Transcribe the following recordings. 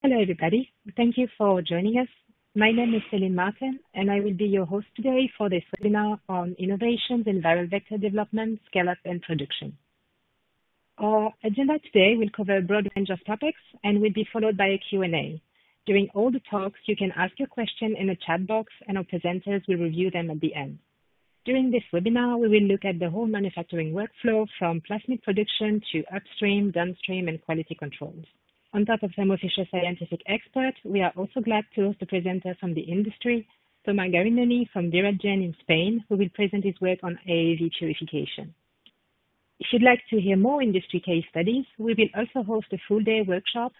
Hello, everybody. Thank you for joining us. My name is Céline Martin, and I will be your host today for this webinar on innovations in viral vector development, scale-up, and production. Our agenda today will cover a broad range of topics and will be followed by a Q&A. During all the talks, you can ask your question in the chat box, and our presenters will review them at the end. During this webinar, we will look at the whole manufacturing workflow from plasmid production to upstream, downstream, and quality controls. On top of Thermo Fisher scientific expert, we are also glad to host a presenter from the industry, Thomas Garinoni from Viragen in Spain, who will present his work on AAV purification. If you'd like to hear more industry case studies, we will also host a full day workshop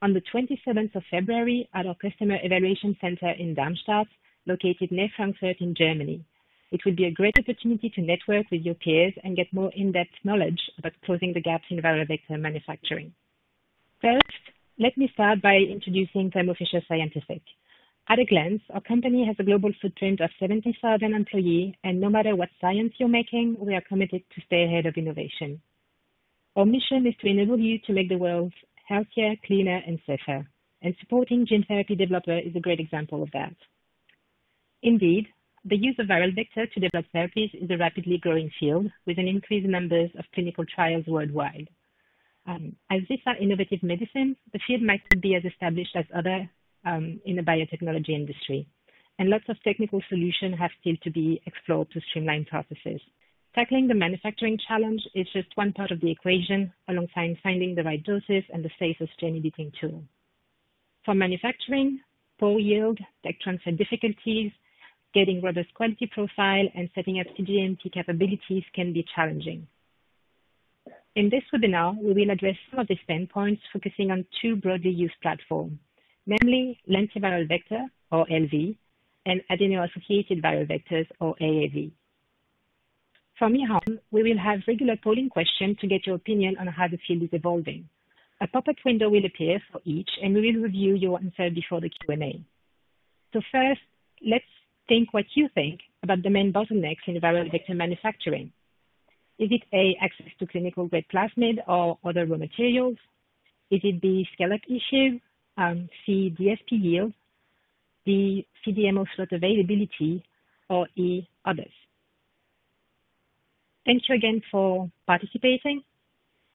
on the 27th of February at our Customer Evaluation Center in Darmstadt, located near Frankfurt in Germany. It will be a great opportunity to network with your peers and get more in-depth knowledge about closing the gaps in viral vector manufacturing. First, let me start by introducing Thermo Fisher Scientific. At a glance, our company has a global footprint of 70,000 employees, and no matter what science you're making, we are committed to stay ahead of innovation. Our mission is to enable you to make the world healthier, cleaner, and safer, and supporting gene therapy developer is a great example of that. Indeed, the use of viral vector to develop therapies is a rapidly growing field with an increased numbers of clinical trials worldwide. Um, as these are innovative medicines, the field might not be as established as other um, in the biotechnology industry, and lots of technical solutions have still to be explored to streamline processes. Tackling the manufacturing challenge is just one part of the equation, alongside finding the right doses and the safest gene editing tool. For manufacturing, poor yield, tech transfer difficulties, getting robust quality profile, and setting up cGMP capabilities can be challenging. In this webinar, we will address some of these pain points, focusing on two broadly used platforms, namely lentiviral vector, or LV, and adeno-associated viral vectors, or AAV. From here on, we will have regular polling questions to get your opinion on how the field is evolving. A pop-up window will appear for each, and we will review your answer before the Q&A. So first, let's think what you think about the main bottlenecks in viral vector manufacturing. Is it A, access to clinical grade plasmid or other raw materials? Is it B, scale-up issue? Um, C, DSP yield? D, CDMO slot availability? Or E, others? Thank you again for participating.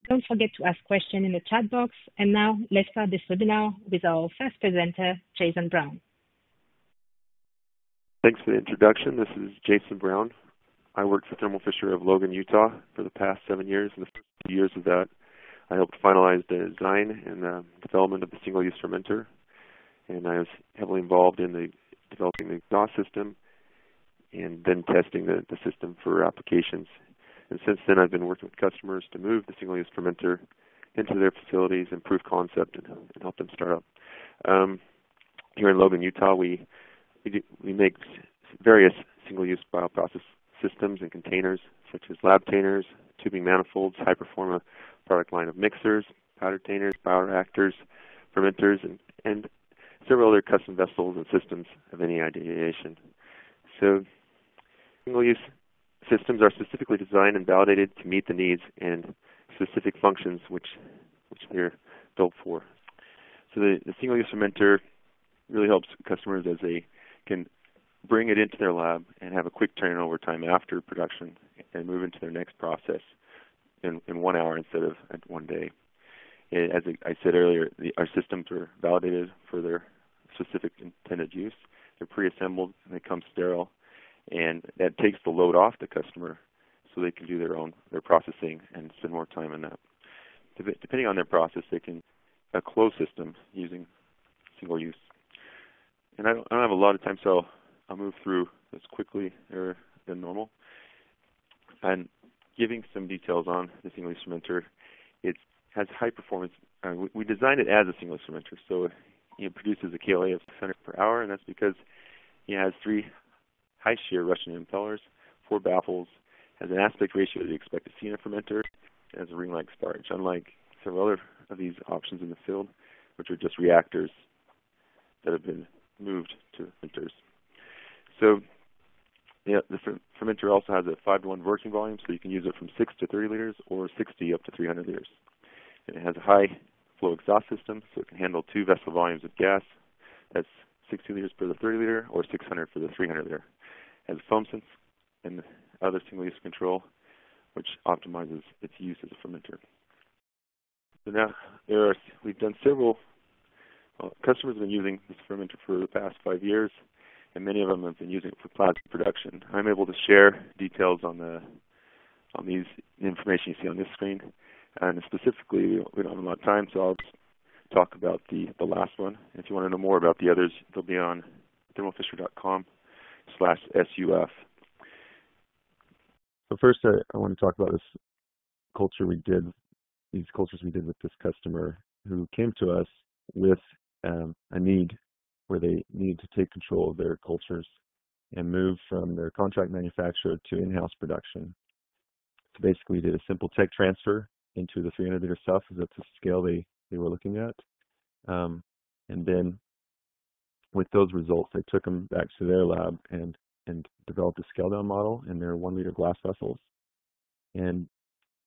Don't forget to ask questions in the chat box. And now let's start this webinar with our first presenter, Jason Brown. Thanks for the introduction. This is Jason Brown. I worked for Thermal Fisher of Logan, Utah for the past seven years. In the first two years of that, I helped finalize the design and the development of the single-use fermenter. And I was heavily involved in the developing the exhaust system and then testing the, the system for applications. And since then, I've been working with customers to move the single-use fermenter into their facilities and prove concept and, and help them start up. Um, here in Logan, Utah, we we, do, we make various single-use bioprocess systems and containers such as lab tainers, tubing manifolds, high-performa product line of mixers, powder tainers, bioreactors, fermenters, and, and several other custom vessels and systems of any ideation. So single-use systems are specifically designed and validated to meet the needs and specific functions which which they're built for. So the, the single-use fermenter really helps customers as they can bring it into their lab and have a quick turnover time after production and move into their next process in, in one hour instead of one day. Eh, as I said earlier, the, our systems are validated for their specific intended use. They're pre-assembled and they come sterile, and that takes the load off the customer so they can do their own their processing and spend more time in that. Depending on their process, they can a closed system using single use. And I don't, I don't have a lot of time, so I'll move through this quickly than normal. And giving some details on the single instrumenter, it has high performance. Uh, we, we, designed it as a single instrumenter, so it produces a KLA of 600 per hour, and that's because it has three high shear Russian impellers, four baffles, has an aspect ratio that you expect to see in a fermenter, has a ring-like sparge, unlike several other of these options in the field, which are just reactors that have been moved to fermenters. So yeah, the fermenter also has a 5 to 1 working volume, so you can use it from 6 to 30 liters or 60 up to 300 liters. And it has a high flow exhaust system, so it can handle two vessel volumes of gas. That's 60 liters per the 30 liter or 600 for the 300 liter. It has a foam sense and other single-use control, which optimizes its use as a fermenter. So now there are we've done several. Well, customers have been using this fermenter for the past five years, and many of them have been using it for plasma production. I'm able to share details on the on these information you see on this screen, and specifically we don't have a lot of time, so I'll talk about the the last one. If you want to know more about the others, they'll be on thermofisher.com slash SUF. So first, I, I want to talk about this culture we did, these cultures we did with this customer who came to us with um, a need where needed to take control of their cultures and move from their contract manufacturer to in-house production. So basically, we did a simple tech transfer into the 300 liter stuff. is That's the scale they, they were looking at. Um, and then with those results, they took them back to their lab and and developed a scale down model in their one liter glass vessels. And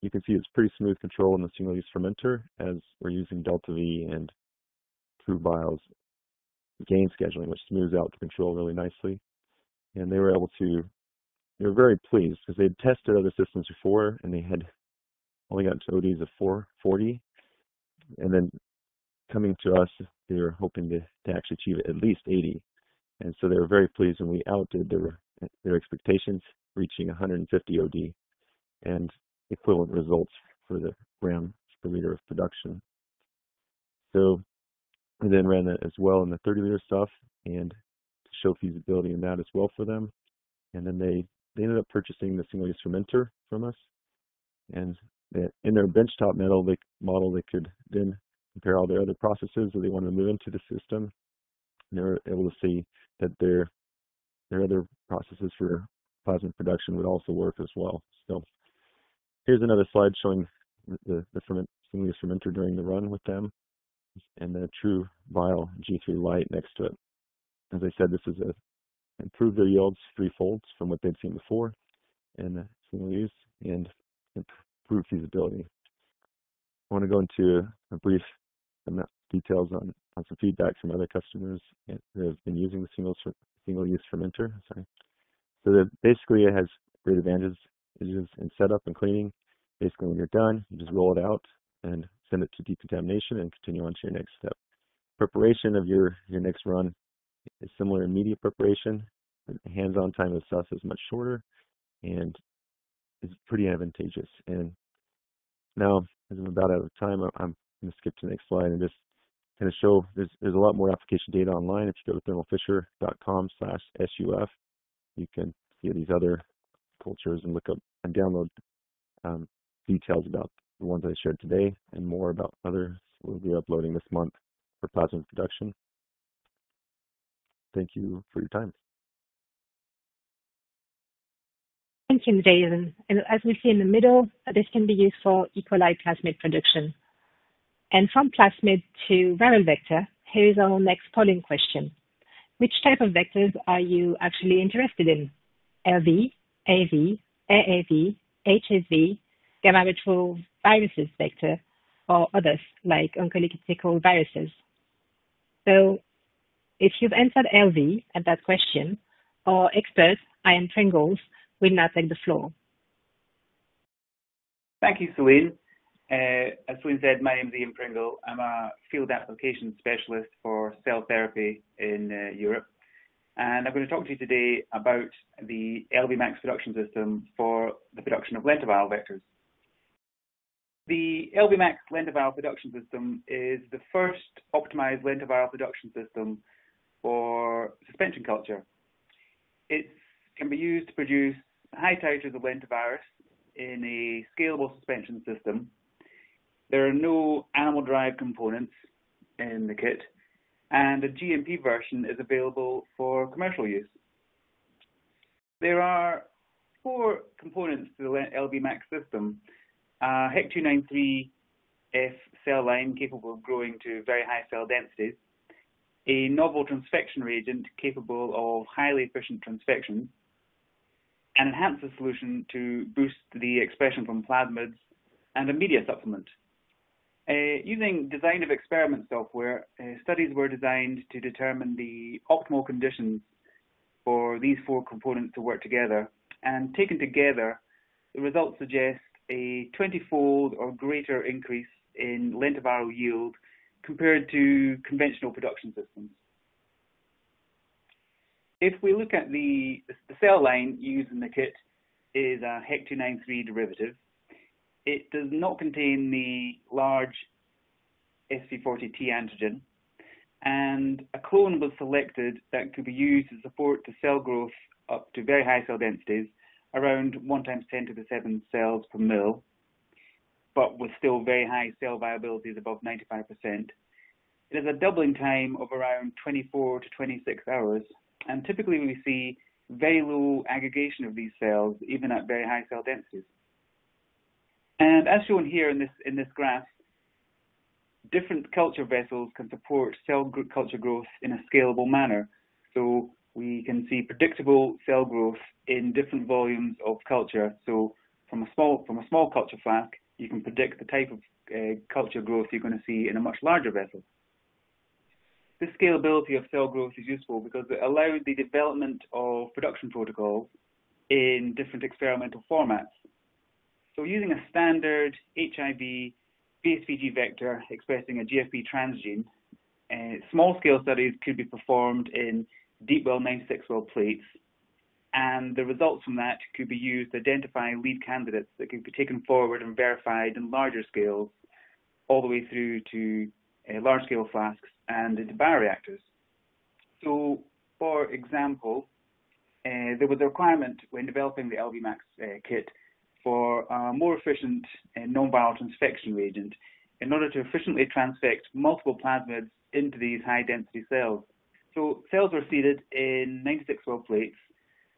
you can see it's pretty smooth control in the single use fermenter as we're using delta V and True Bio's gain scheduling, which smooths out the control really nicely. And they were able to, they were very pleased because they had tested other systems before and they had only got to ODs of 440. And then coming to us, they were hoping to, to actually achieve at least 80. And so they were very pleased when we outdid their their expectations, reaching 150 OD and equivalent results for the grams per liter of production. So we then ran that as well in the 30 liter stuff and to show feasibility in that as well for them. And then they, they ended up purchasing the single use fermenter from us. And in their benchtop model, they, model, they could then compare all their other processes that they wanted to move into the system. And they were able to see that their their other processes for plasma production would also work as well. So here's another slide showing the, the ferment, single use fermenter during the run with them and the true vial G3 light next to it. As I said, this is a improved their yields three folds from what they'd seen before in single use and improved feasibility. I want to go into a brief amount details on, on some feedback from other customers that have been using the single single use fermenter. Sorry. So that basically it has great advantages in setup and cleaning. Basically when you're done, you just roll it out and send it to decontamination and continue on to your next step. Preparation of your, your next run is similar in media preparation. Hands-on time of stuff is much shorter and is pretty advantageous. And now, as I'm about out of time, I'm going to skip to the next slide and just kind of show there's, there's a lot more application data online. If you go to thermofisher.com slash SUF, you can see these other cultures and look up and download um, details about the ones I shared today and more about others we'll be uploading this month for plasma production. Thank you for your time. Thank you, Jason. And as we see in the middle, this can be used for E. coli plasmid production. And from plasmid to viral vector, here is our next polling question. Which type of vectors are you actually interested in? LV, AV, AAV, HSV, gamma retroviruses vector, or others like oncolytical viruses? So if you've answered LV at that question, our expert, Ian Pringles, will now take the floor. Thank you, Celine. Uh, as Celine said, my name is Ian Pringle. I'm a field application specialist for cell therapy in uh, Europe. And I'm going to talk to you today about the LV Max production system for the production of lentiviral vectors. The LVMAX lentiviral production system is the first optimized lentiviral production system for suspension culture. It can be used to produce high titers of lentivirus in a scalable suspension system there are no animal-derived components in the kit, and a GMP version is available for commercial use. There are four components to the LVMAX system. A HEC293F cell line capable of growing to very high cell densities, a novel transfection reagent capable of highly efficient transfection, an enhancer solution to boost the expression from plasmids, and a media supplement. Uh, using design of experiment software, uh, studies were designed to determine the optimal conditions for these four components to work together. And taken together, the results suggest a 20-fold or greater increase in lentiviral yield compared to conventional production systems. If we look at the, the cell line used in the kit is a HEC293 derivative, it does not contain the large SV40T antigen, and a clone was selected that could be used to support the cell growth up to very high cell densities, around 1 times 10 to the 7 cells per mil, but with still very high cell viabilities above 95%. It has a doubling time of around 24 to 26 hours, and typically we see very low aggregation of these cells, even at very high cell densities. And as shown here in this, in this graph, different culture vessels can support cell culture growth in a scalable manner. So we can see predictable cell growth in different volumes of culture. So from a small from a small culture flask, you can predict the type of uh, culture growth you're going to see in a much larger vessel. This scalability of cell growth is useful because it allows the development of production protocols in different experimental formats. So using a standard HIV VSVG vector expressing a GFP transgene, uh, small-scale studies could be performed in deep well 96 well plates, and the results from that could be used to identify lead candidates that could be taken forward and verified in larger scales, all the way through to uh, large-scale flasks and into bioreactors. So, for example, uh, there was a requirement when developing the LVMAX uh, kit for a more efficient uh, non-viral transfection reagent in order to efficiently transfect multiple plasmids into these high-density cells. So cells were seeded in 96 well plates,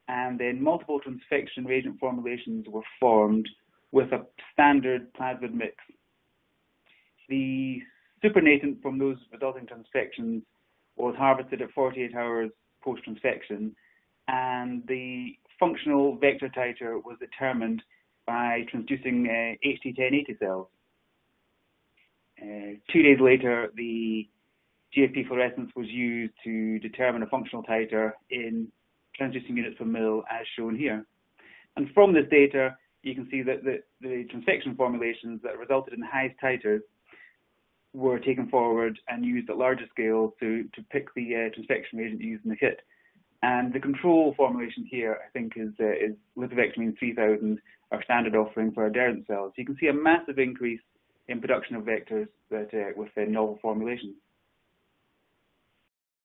and then multiple transfection reagent formulations were formed with a standard plasmid mix. The supernatant from those resulting transfections was harvested at 48 hours post-transfection, and the functional vector titer was determined by transducing uh, HT1080 cells. Uh, two days later, the GFP fluorescence was used to determine a functional titer in transducing units per mil as shown here. And from this data, you can see that the, the transfection formulations that resulted in the highest titers were taken forward and used at larger scale to, to pick the uh, transfection reagent used in the kit. And the control formulation here, I think, is, uh, is lithivectamine 3000, our standard offering for adherent cells. You can see a massive increase in production of vectors that, uh, with the novel formulations.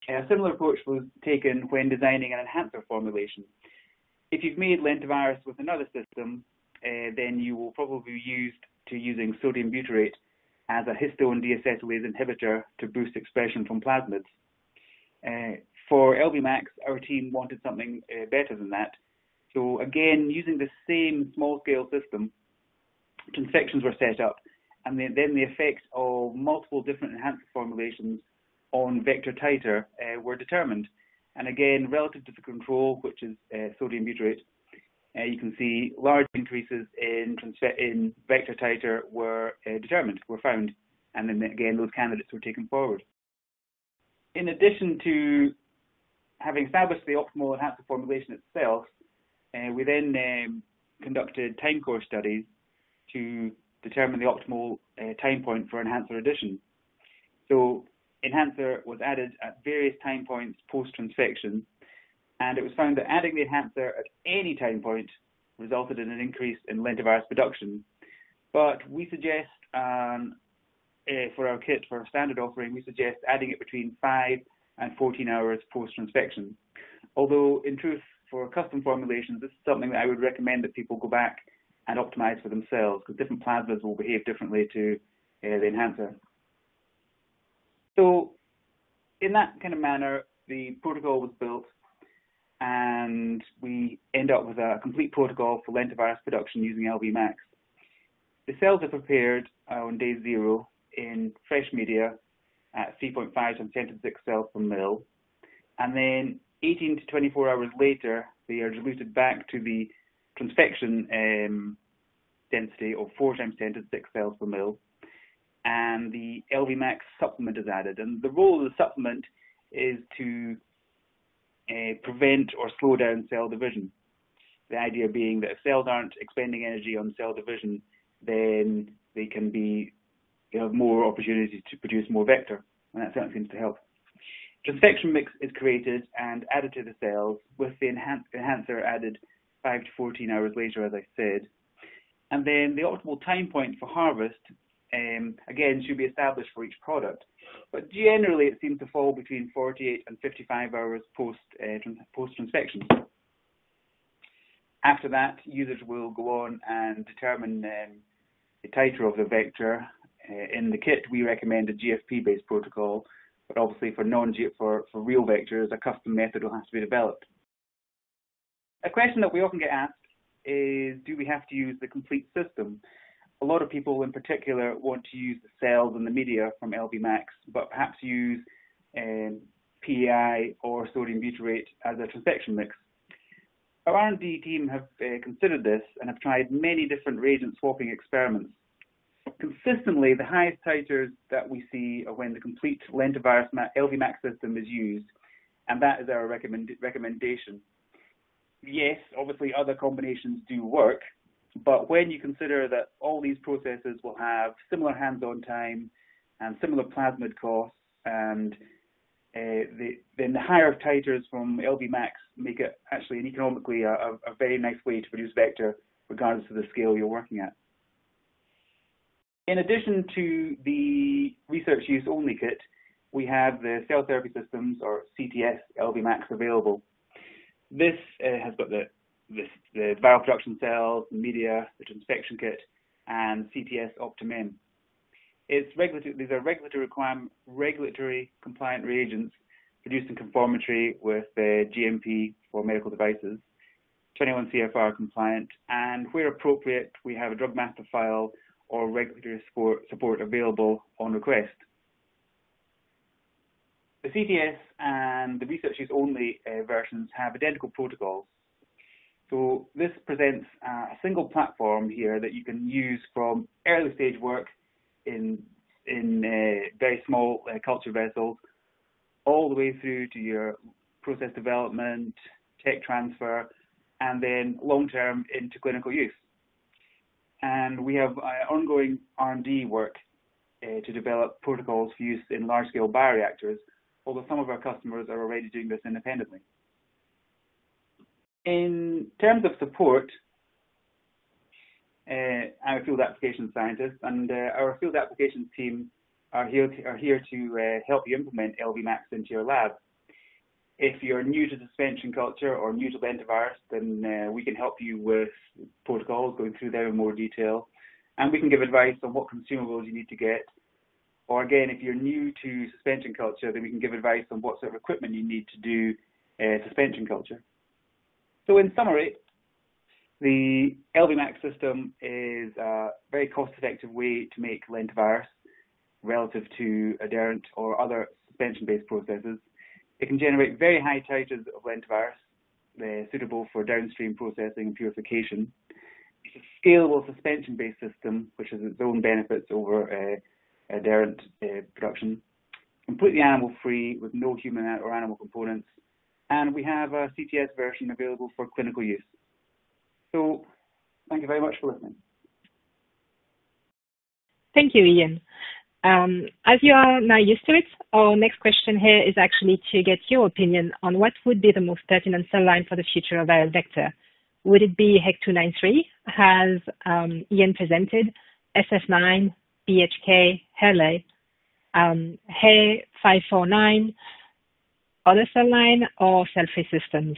A similar approach was taken when designing an enhancer formulation. If you've made lentivirus with another system, uh, then you will probably be used to using sodium butyrate as a histone deacetylase inhibitor to boost expression from plasmids. Uh, for LVMAX, our team wanted something uh, better than that. So again, using the same small-scale system, transfections were set up, and then, then the effect of multiple different enhancer formulations on vector titer uh, were determined. And again, relative to the control, which is uh, sodium butyrate, uh, you can see large increases in, in vector titer were determined, were found, and then again those candidates were taken forward. In addition to having established the optimal enhancer formulation itself, uh, we then um, conducted time course studies to determine the optimal uh, time point for enhancer addition. So enhancer was added at various time points post-transfection, and it was found that adding the enhancer at any time point resulted in an increase in lentivirus production. But we suggest, um, uh, for our kit, for our standard offering, we suggest adding it between 5 and 14 hours post-transfection. Although, in truth, for custom formulations, this is something that I would recommend that people go back and optimize for themselves, because different plasmids will behave differently to uh, the enhancer. So, in that kind of manner, the protocol was built, and we end up with a complete protocol for lentivirus production using LVMAX. The cells are prepared on day zero in fresh media at 3.5 times 10 to the 6 cells per mil. And then 18 to 24 hours later, they are diluted back to the transfection um, density of 4 times 10 to the 6 cells per mil. And the LVMAX supplement is added. And the role of the supplement is to uh, prevent or slow down cell division. The idea being that if cells aren't expending energy on cell division, then they can be you have more opportunities to produce more vector, and that certainly seems to help. Transfection mix is created and added to the cells with the enhancer added 5 to 14 hours later, as I said. And then the optimal time point for harvest, um, again, should be established for each product. But generally, it seems to fall between 48 and 55 hours post uh, post transfection. After that, users will go on and determine um, the titer of the vector. Uh, in the kit, we recommend a GFP-based protocol but obviously for non for, for real vectors, a custom method will have to be developed. A question that we often get asked is, do we have to use the complete system? A lot of people in particular want to use the cells and the media from LVMAX, but perhaps use um, PEI or sodium butyrate as a transfection mix. Our R&D team have uh, considered this and have tried many different reagent swapping experiments consistently, the highest titers that we see are when the complete lentivirus LVMAX system is used, and that is our recommend, recommendation. Yes, obviously other combinations do work, but when you consider that all these processes will have similar hands-on time and similar plasmid costs, and uh, the, then the higher titers from LVMAX make it actually an economically a, a very nice way to produce vector, regardless of the scale you're working at. In addition to the research use only kit, we have the cell therapy systems or CTS LVMAX available. This uh, has got the, this, the viral production cells, the media, the transfection kit, and CTS OptimM. It's regulatory, these are regulatory regulatory compliant reagents produced in conformity with the GMP for medical devices, 21 CFR compliant, and where appropriate, we have a drug master file or regulatory support, support available on request. The CTS and the research use only uh, versions have identical protocols. So this presents a single platform here that you can use from early stage work in in uh, very small uh, culture vessels all the way through to your process development, tech transfer, and then long term into clinical use and we have uh, ongoing R&D work uh, to develop protocols for use in large-scale bioreactors, although some of our customers are already doing this independently. In terms of support, uh, I'm a field application scientist, and uh, our field applications team are here to, are here to uh, help you implement LVMAX into your lab. If you're new to suspension culture or new to lentivirus, then uh, we can help you with protocols, going through them in more detail. And we can give advice on what consumables you need to get. Or again, if you're new to suspension culture, then we can give advice on what sort of equipment you need to do uh, suspension culture. So in summary, the LVMAX system is a very cost-effective way to make lentivirus relative to adherent or other suspension-based processes. It can generate very high titers of lentivirus, uh, suitable for downstream processing and purification. It's a scalable suspension-based system, which has its own benefits over uh, adherent uh, production. Completely animal-free with no human or animal components. And we have a CTS version available for clinical use. So thank you very much for listening. Thank you, Ian. Um, as you are now used to it, our next question here is actually to get your opinion on what would be the most pertinent cell line for the future of viral vector. Would it be HEC293, as um, Ian presented, SF9, BHK, HeLa, um, HE549, other cell line, or cell-free systems?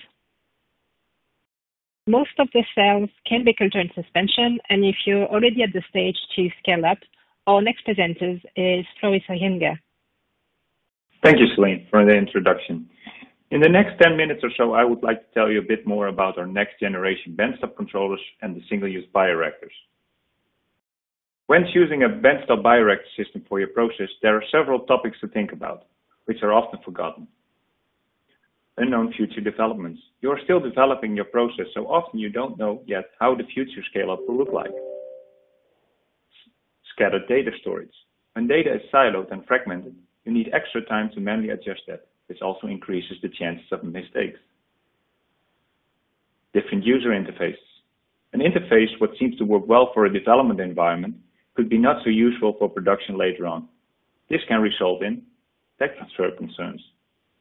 Most of the cells can be cultured in suspension, and if you're already at the stage to scale up, our next presenter is Floris Ojenga. Thank you, Celine, for the introduction. In the next 10 minutes or so, I would like to tell you a bit more about our next generation benchtop controllers and the single-use bioreactors. When choosing a benchtop bioreactor system for your process, there are several topics to think about, which are often forgotten. Unknown future developments. You are still developing your process, so often you don't know yet how the future scale-up will look like scattered data storage. When data is siloed and fragmented, you need extra time to manually adjust that. This also increases the chances of mistakes. Different user interfaces. An interface what seems to work well for a development environment could be not so useful for production later on. This can result in tech transfer concerns,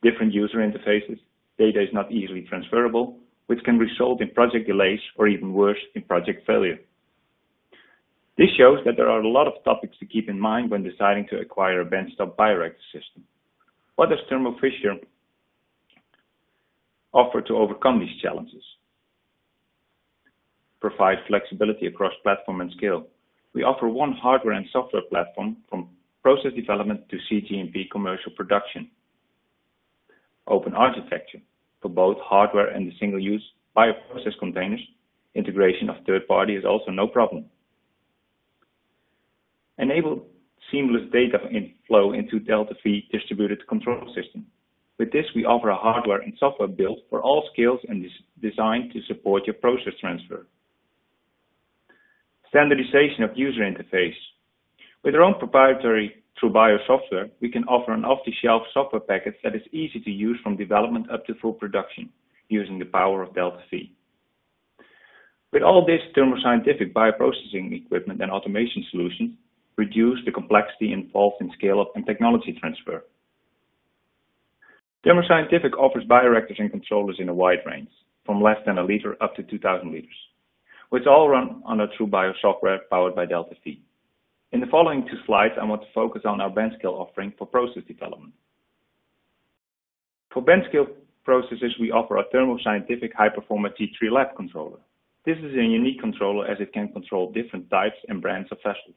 different user interfaces, data is not easily transferable, which can result in project delays or even worse, in project failure. This shows that there are a lot of topics to keep in mind when deciding to acquire a benchtop bioreactor system. What does Thermo Fisher offer to overcome these challenges? Provide flexibility across platform and scale. We offer one hardware and software platform from process development to cGMP commercial production. Open architecture for both hardware and the single-use bioprocess containers. Integration of third party is also no problem enable seamless data flow into Delta V distributed control system. With this, we offer a hardware and software built for all skills and is designed to support your process transfer. Standardization of user interface. With our own proprietary TrueBio software, we can offer an off-the-shelf software package that is easy to use from development up to full production using the power of Delta V. With all this Thermo Scientific bioprocessing equipment and automation solutions, reduce the complexity involved in scale-up and technology transfer. Thermo Scientific offers bioreactors and controllers in a wide range, from less than a liter up to 2,000 liters, which all run on our TrueBio software powered by Delta V. In the following two slides, I want to focus on our bench scale offering for process development. For bench scale processes, we offer a Thermo Scientific high-performance G3 Lab controller. This is a unique controller as it can control different types and brands of vessels.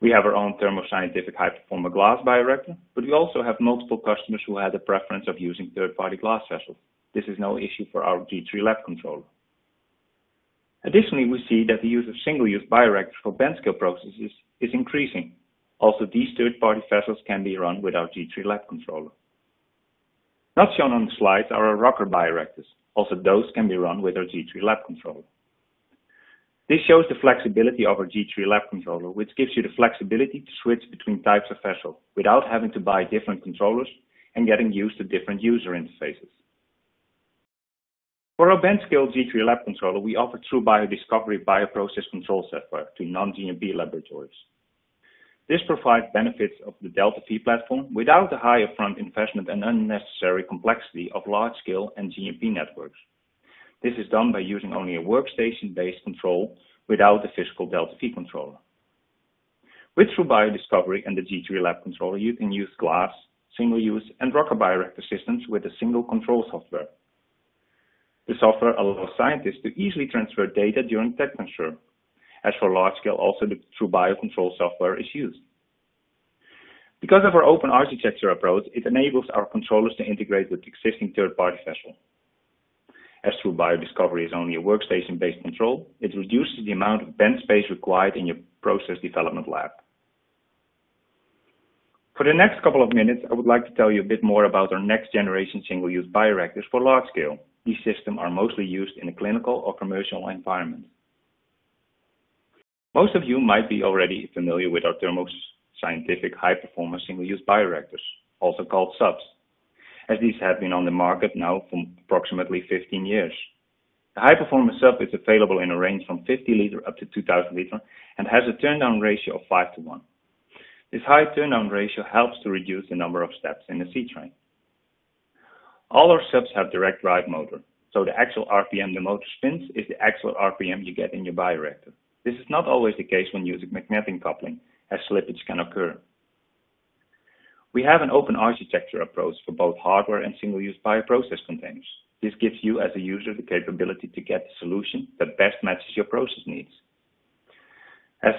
We have our own Thermo Scientific high-performance glass bioreactor, but we also have multiple customers who had a preference of using third-party glass vessels. This is no issue for our G3 Lab controller. Additionally, we see that the use of single-use bioreactors for bench scale processes is increasing. Also, these third-party vessels can be run with our G3 Lab controller. Not shown on the slides are our rocker bioreactors. Also, those can be run with our G3 Lab controller. This shows the flexibility of our G3 Lab controller, which gives you the flexibility to switch between types of vessel without having to buy different controllers and getting used to different user interfaces. For our bench scale G3 Lab controller, we offer TrueBio Discovery bioprocess control software to non-GMP laboratories. This provides benefits of the Delta V platform without the high upfront investment and unnecessary complexity of large-scale and GMP networks. This is done by using only a workstation-based control without the physical Delta V controller. With TrueBio Discovery and the G3 Lab controller, you can use glass, single-use, and rocker bioreactor systems with a single control software. Software allows scientists to easily transfer data during tech transfer. As for large scale, also the TrueBio control software is used. Because of our open architecture approach, it enables our controllers to integrate with existing third-party vessels. As TrueBio Discovery is only a workstation-based control, it reduces the amount of bench space required in your process development lab. For the next couple of minutes, I would like to tell you a bit more about our next generation single-use bioreactors for large scale. These systems are mostly used in a clinical or commercial environment. Most of you might be already familiar with our Thermo Scientific high-performance single-use bioreactors, also called SUBs as these have been on the market now for approximately 15 years. The high-performance sub is available in a range from 50 liter up to 2,000 liter and has a turndown ratio of 5 to 1. This high turndown ratio helps to reduce the number of steps in the C-train. All our subs have direct drive motor, so the actual RPM the motor spins is the actual RPM you get in your bioreactor. This is not always the case when using magnetic coupling, as slippage can occur. We have an open architecture approach for both hardware and single-use bioprocess containers. This gives you as a user the capability to get the solution that best matches your process needs. As,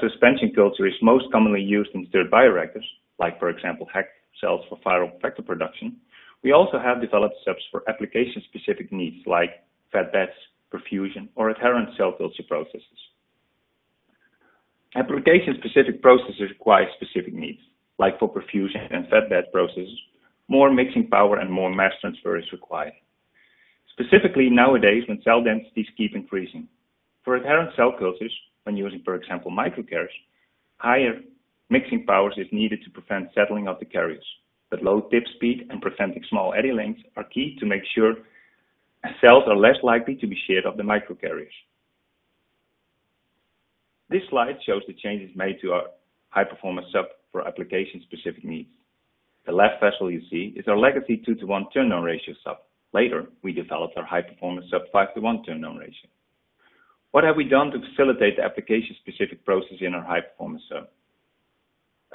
suspension culture is most commonly used in stirred bioreactors, like for example HEK cells for viral vector production, we also have developed subs for application-specific needs like fed beds, perfusion, or adherent cell culture processes. Application-specific processes require specific needs like for perfusion and fed bed processes, more mixing power and more mass transfer is required. Specifically nowadays when cell densities keep increasing. For adherent cell cultures, when using, for example, microcarriers, higher mixing powers is needed to prevent settling of the carriers, but low tip speed and preventing small eddy lengths are key to make sure cells are less likely to be shared of the microcarriers. This slide shows the changes made to our high-performance sub for application-specific needs. The left vessel you see is our legacy 2 to 1 turn-down ratio sub. Later, we developed our high-performance sub 5 to 1 turn-down ratio. What have we done to facilitate the application-specific process in our high-performance sub?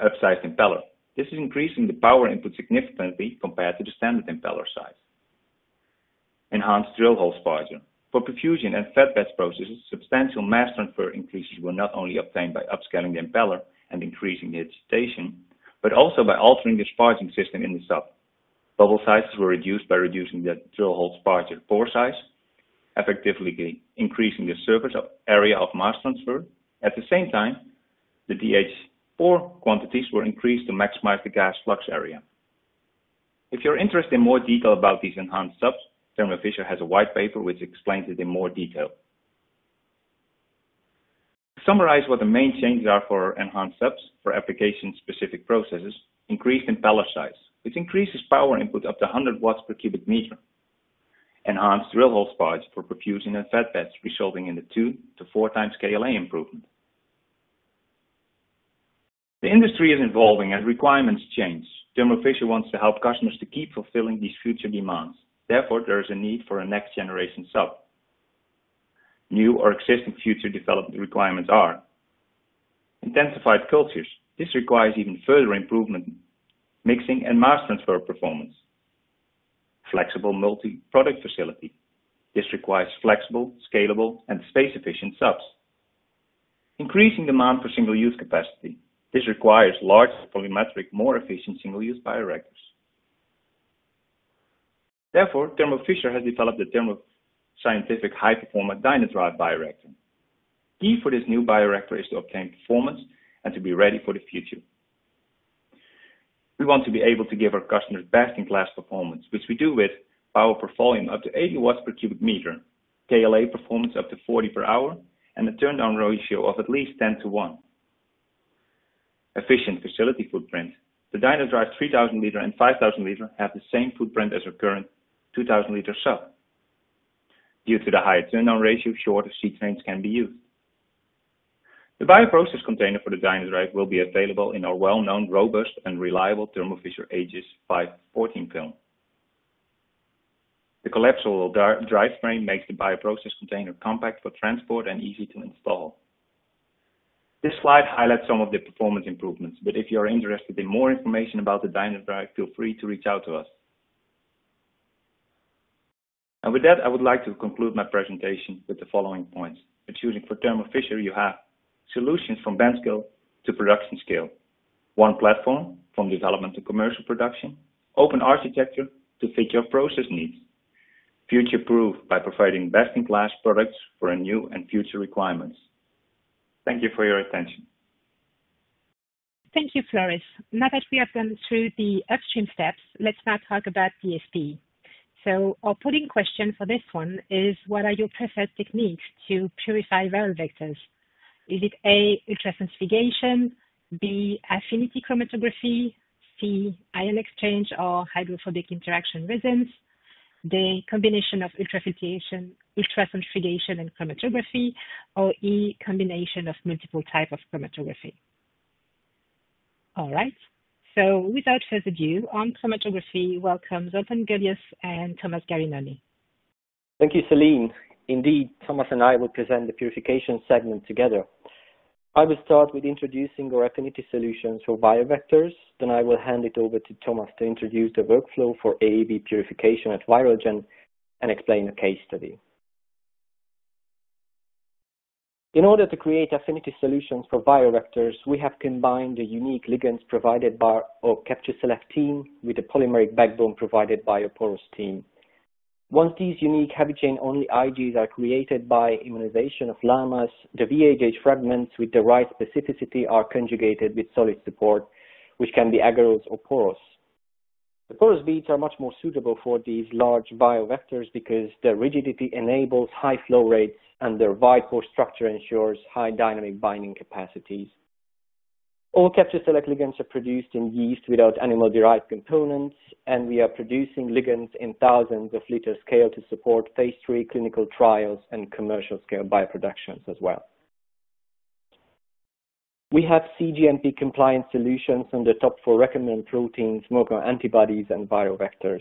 Upsized impeller. This is increasing the power input significantly compared to the standard impeller size. Enhanced drill hole sparger. For perfusion and fed bed processes, substantial mass transfer increases were not only obtained by upscaling the impeller and increasing the agitation, but also by altering the sparging system in the sub. Bubble sizes were reduced by reducing the drill hole sparger pore size, effectively increasing the surface area of mass transfer. At the same time, the DH pore quantities were increased to maximize the gas flux area. If you're interested in more detail about these enhanced subs, Thermo Fisher has a white paper which explains it in more detail. To summarize what the main changes are for enhanced subs for application-specific processes, increased impeller size, which increases power input up to 100 watts per cubic meter. Enhanced drill hole sparge for perfusion and fed beds, resulting in a 2 to 4 times KLA improvement. The industry is evolving as requirements change. Thermo Fisher wants to help customers to keep fulfilling these future demands. Therefore, there is a need for a next generation sub. New or existing future development requirements are intensified cultures. This requires even further improvement, mixing and mass transfer performance. Flexible multi-product facility. This requires flexible, scalable, and space-efficient subs. Increasing demand for single-use capacity. This requires large polymetric, more efficient single-use bioreactors. Therefore, Thermo Fisher has developed the Thermo Scientific high-performance DynaDrive bioreactor. Key for this new bioreactor is to obtain performance and to be ready for the future. We want to be able to give our customers best-in-class performance, which we do with power per volume up to 80 watts per cubic meter, KLA performance up to 40 per hour, and a turn-down ratio of at least 10 to 1. Efficient facility footprint. The DynaDrive 3000 liter and 5000 liter have the same footprint as our current 2000 liter sub. Due to the higher turn-down ratio, shorter sea trains can be used. The bioprocess container for the DynaDrive will be available in our well-known, robust, and reliable Thermo Fisher Aegis 514 film. The collapsible drive frame makes the bioprocess container compact for transport and easy to install. This slide highlights some of the performance improvements, but if you are interested in more information about the DynaDrive, feel free to reach out to us. And with that, I would like to conclude my presentation with the following points. By choosing for Thermo Fisher, you have solutions from bench scale to production scale, one platform from development to commercial production, open architecture to fit your process needs, future-proof by providing best-in-class products for a new and future requirements. Thank you for your attention. Thank you, Floris. Now that we have gone through the upstream steps, let's now talk about DSP. So our polling question for this one is, what are your preferred techniques to purify viral vectors? Is it A, ultracentrifugation, B, affinity chromatography, C, ion exchange or hydrophobic interaction resins, D, combination of ultrafiltration, ultracentrifugation and chromatography, or E, combination of multiple type of chromatography? All right. So without further ado, on chromatography, welcome Zoltan Gulius and Thomas Garinoni. Thank you, Celine. Indeed, Thomas and I will present the purification segment together. I will start with introducing our affinity solutions for biovectors. Then I will hand it over to Thomas to introduce the workflow for AAV purification at Virogen and explain a case study. In order to create affinity solutions for biovectors, we have combined the unique ligands provided by our Capture Select team with the polymeric backbone provided by our Porous team. Once these unique heavy chain only IGs are created by immunization of llamas, the VHH fragments with the right specificity are conjugated with solid support, which can be agarose or porous. The porous beads are much more suitable for these large biovectors because their rigidity enables high flow rates and their wide pore structure ensures high dynamic binding capacities. All capture select ligands are produced in yeast without animal-derived components, and we are producing ligands in thousands of liter scale to support phase three clinical trials and commercial scale bioproductions as well. We have cGMP compliant solutions on the top for recombinant proteins, monoclonal antibodies, and viral vectors.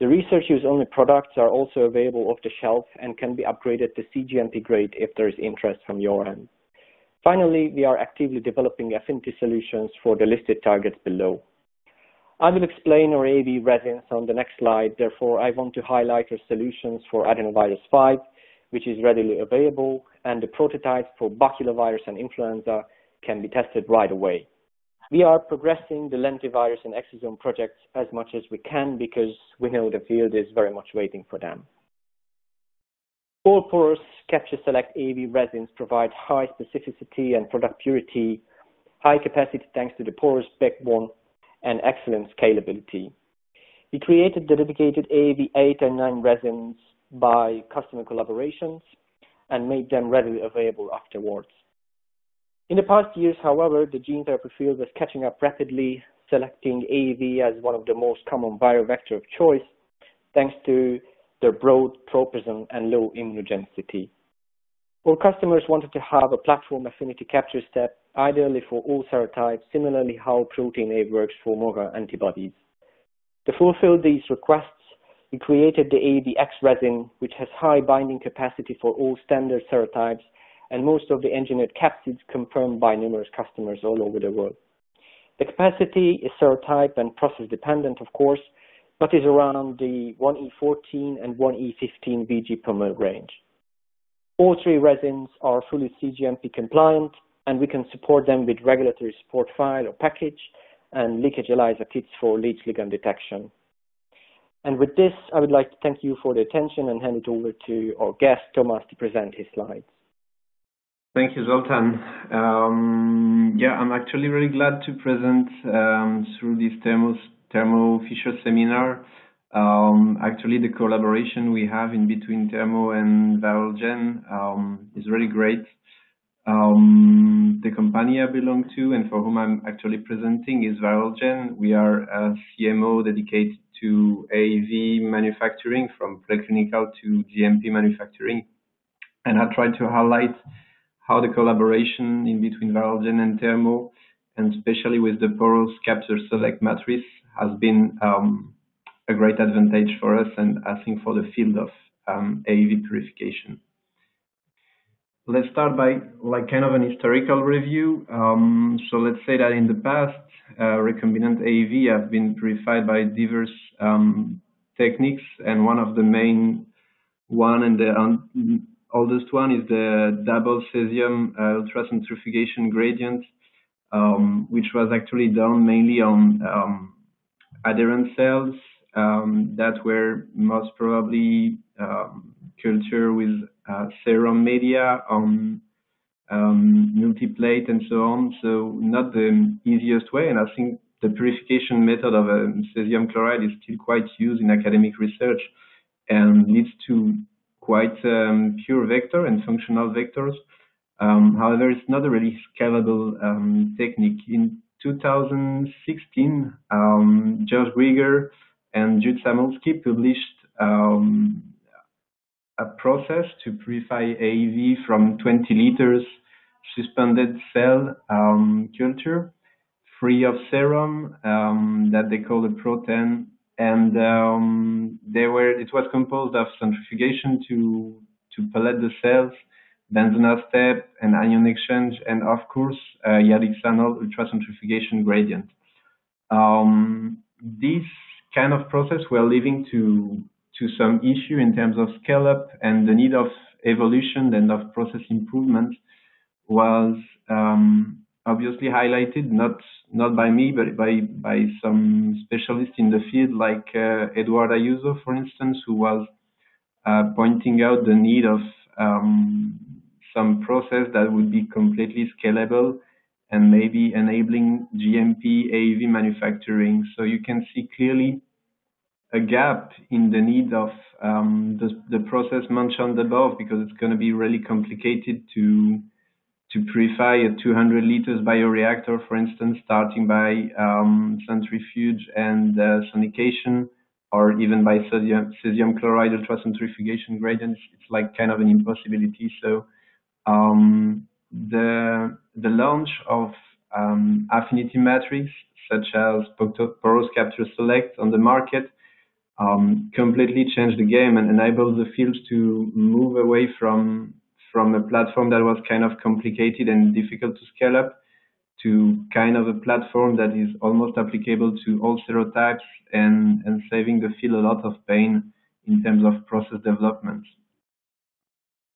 The research use only products are also available off the shelf and can be upgraded to cGMP grade if there is interest from your end. Finally, we are actively developing affinity solutions for the listed targets below. I will explain our AAV resins on the next slide. Therefore, I want to highlight our solutions for adenovirus 5, which is readily available, and the prototypes for baculovirus and influenza can be tested right away. We are progressing the lentivirus and exosome projects as much as we can because we know the field is very much waiting for them. All porous capture select AAV resins provide high specificity and product purity, high capacity thanks to the porous backbone, and excellent scalability. We created the dedicated AAV 8 and 9 resins by customer collaborations and made them readily available afterwards. In the past years, however, the gene therapy field was catching up rapidly, selecting AAV as one of the most common viral vector of choice, thanks to their broad tropism and low immunogenicity. Our customers wanted to have a platform affinity capture step, ideally for all serotypes, similarly how Protein A works for monoclonal antibodies. To fulfill these requests, we created the AAV-X resin, which has high binding capacity for all standard serotypes and most of the engineered capsids confirmed by numerous customers all over the world. The capacity is serotype and process dependent, of course, but is around the 1E14 and 1E15 VG per mil range. All three resins are fully cGMP compliant, and we can support them with regulatory support file or package and leakage ELISA kits for leach ligand detection. And with this, I would like to thank you for the attention and hand it over to our guest, Thomas, to present his slides. Thank you, Zoltan. Um, yeah, I'm actually really glad to present um, through this Thermo, Thermo Fisher seminar. Um, actually, the collaboration we have in between Thermo and Viralgen um, is really great. Um, the company I belong to and for whom I'm actually presenting is Viralgen. We are a CMO dedicated to AAV manufacturing from preclinical to GMP manufacturing. And I tried to highlight how the collaboration in between Viralgen and Thermo, and especially with the porous capture select matrix, has been um, a great advantage for us and I think for the field of um, AAV purification. Let's start by like kind of an historical review. Um, so let's say that in the past, uh, recombinant AAV have been purified by diverse um, techniques, and one of the main one and the oldest one is the double cesium uh, ultracentrifugation gradient, um, which was actually done mainly on um, adherent cells um, that were most probably um, cultured with uh, serum media on um, multiplate and so on. So not the easiest way, and I think the purification method of a cesium chloride is still quite used in academic research and leads to quite um, pure vector and functional vectors. Um, however, it's not a really scalable um, technique. In 2016, um, Josh Grieger and Jude Samolsky published um, a process to purify AAV from 20 liters suspended cell um, culture free of serum that they call a protein. And um, they were it was composed of centrifugation to to pellet the cells, Benzena step, and anion exchange, and of course uh, Yadick-Sanold ultracentrifugation gradient. Um, these kind of process were leading to to some issue in terms of scale up and the need of evolution and of process improvement was um, obviously highlighted not not by me but by by some specialists in the field like uh, Eduardo Ayuso, for instance, who was uh, pointing out the need of um, some process that would be completely scalable and maybe enabling GMP AAV manufacturing. So you can see clearly a gap in the need of um, the, the process mentioned above because it's going to be really complicated to to purify a 200 liters bioreactor, for instance, starting by um, centrifuge and uh, sonication, or even by sodium, cesium chloride ultracentrifugation gradients. It's like kind of an impossibility. So um, the the launch of um, affinity matrix such as porous capture select on the market um, completely changed the game and enabled the field to move away from from a platform that was kind of complicated and difficult to scale up to kind of a platform that is almost applicable to all serotypes and, and saving the field a lot of pain in terms of process development.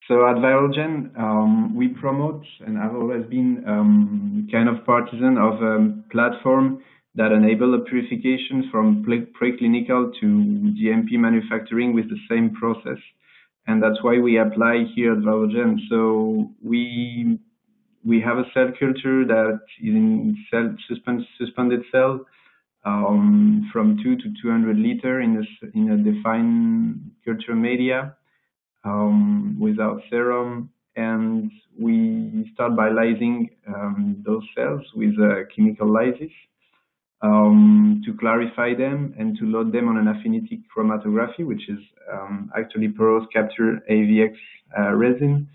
So at Virogen, um, we promote, and I've always been um, kind of partisan of a platform that enable a purification from preclinical to GMP manufacturing with the same process. And that's why we apply here at Virogen. So we we have a cell culture that is in cell suspend, suspended cell um, from 2 to 200 liter in a, in a defined culture media um, without serum. And we start by lysing um, those cells with a chemical lysis um, to clarify them and to load them on an affinity chromatography, which is um, actually porous capture AVX uh, resin.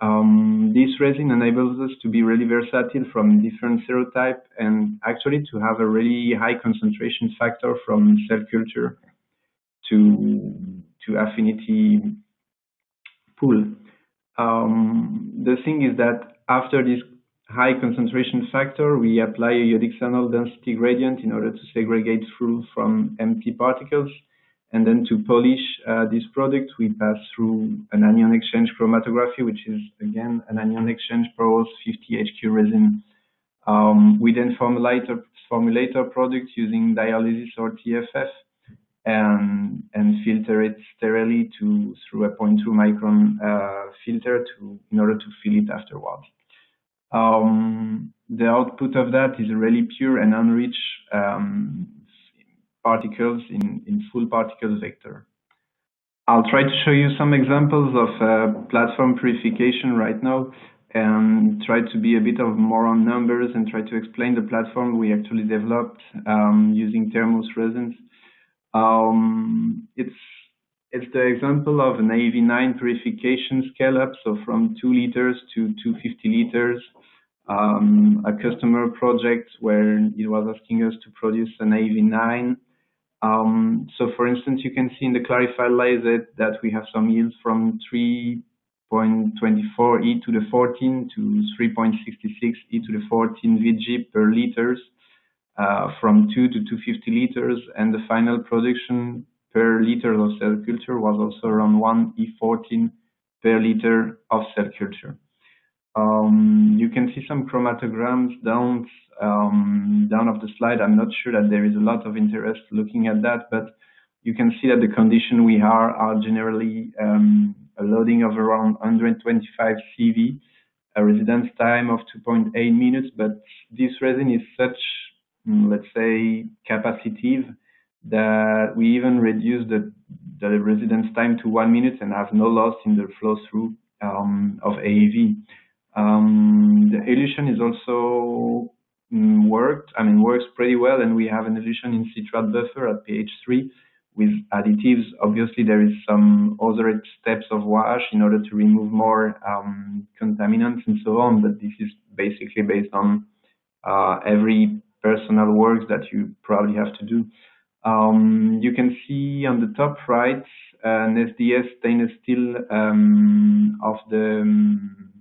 Um, this resin enables us to be really versatile from different serotype and actually to have a really high concentration factor from cell culture to to affinity pool. Um, the thing is that after this high concentration factor, we apply a Yodig-Sernol density gradient in order to segregate through from empty particles. And then to polish uh, this product, we pass through an anion exchange chromatography, which is again an anion exchange porous 50 HQ resin. Um, we then formulate a, formulate our product using dialysis or TFF and, and filter it sterilely to through a 0.2 micron uh, filter to in order to fill it afterwards. Um, the output of that is really pure and unrich um, particles in, in full particles vector. I'll try to show you some examples of uh, platform purification right now and try to be a bit of more on numbers and try to explain the platform we actually developed um, using thermos resins. Um, it's it's the example of an AV9 purification scale up, so from 2 liters to 250 liters. Um, a customer project where it was asking us to produce an AV9. Um, so for instance, you can see in the clarified lyset that we have some yields from 3.24 e to the 14 to 3.66 e to the 14 VG per liters from 2 to 250 liters, and the final production per liter of cell culture was also around 1 E14 per liter of cell culture. Um, you can see some chromatograms down um, down of the slide. I'm not sure that there is a lot of interest looking at that, but you can see that the condition we are are generally um, a loading of around 125 CV, a residence time of 2.8 minutes, but this resin is such, let's say, capacitive that we even reduce the, the residence time to one minute and have no loss in the flow through um, of AAV. Um, the elution is also um, worked, I mean, works pretty well, and we have an elution in citrate buffer at pH 3 with additives. Obviously, there is some other steps of wash in order to remove more um, contaminants and so on, but this is basically based on uh, every personal work that you probably have to do. Um, you can see on the top right an SDS stainless steel um, of the um,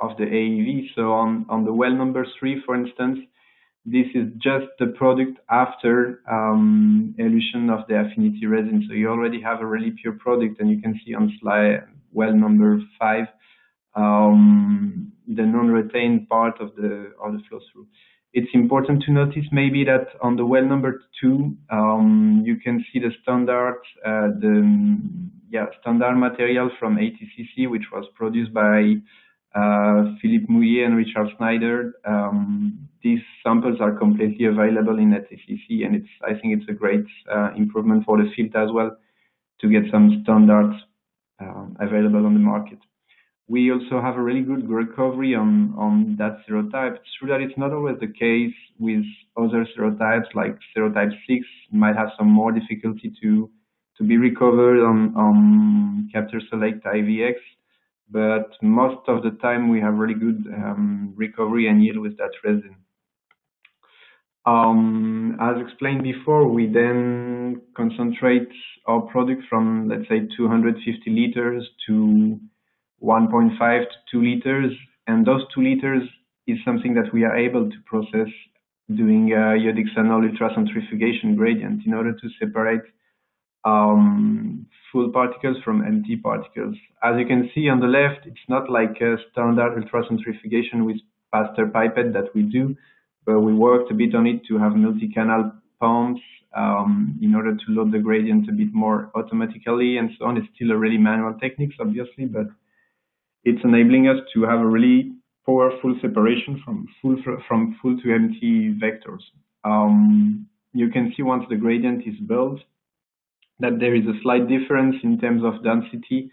of the AAV. So on on the well number three, for instance, this is just the product after um, elution of the affinity resin. So you already have a really pure product, and you can see on slide well number five um, the non-retained part of the of the flow through it's important to notice maybe that on the well number two, um, you can see the standard, uh, the yeah standard material from ATCC, which was produced by uh, Philippe Mouillet and Richard Snyder. Um, these samples are completely available in ATCC, and it's I think it's a great uh, improvement for the field as well to get some standards uh, available on the market. We also have a really good recovery on, on that serotype. It's true that it's not always the case with other serotypes, like serotype 6 might have some more difficulty to, to be recovered on, on Capture Select IVX, but most of the time we have really good um, recovery and yield with that resin. Um, as explained before, we then concentrate our product from, let's say, 250 liters to 1.5 to 2 liters, and those 2 liters is something that we are able to process doing a iodic xanol ultracentrifugation gradient in order to separate um, full particles from empty particles. As you can see on the left, it's not like a standard ultracentrifugation with Pasteur pipette that we do, but we worked a bit on it to have multi-canal pumps um, in order to load the gradient a bit more automatically and so on. It's still a really manual techniques, obviously, but it's enabling us to have a really powerful separation from full from full to empty vectors. Um, you can see once the gradient is built that there is a slight difference in terms of density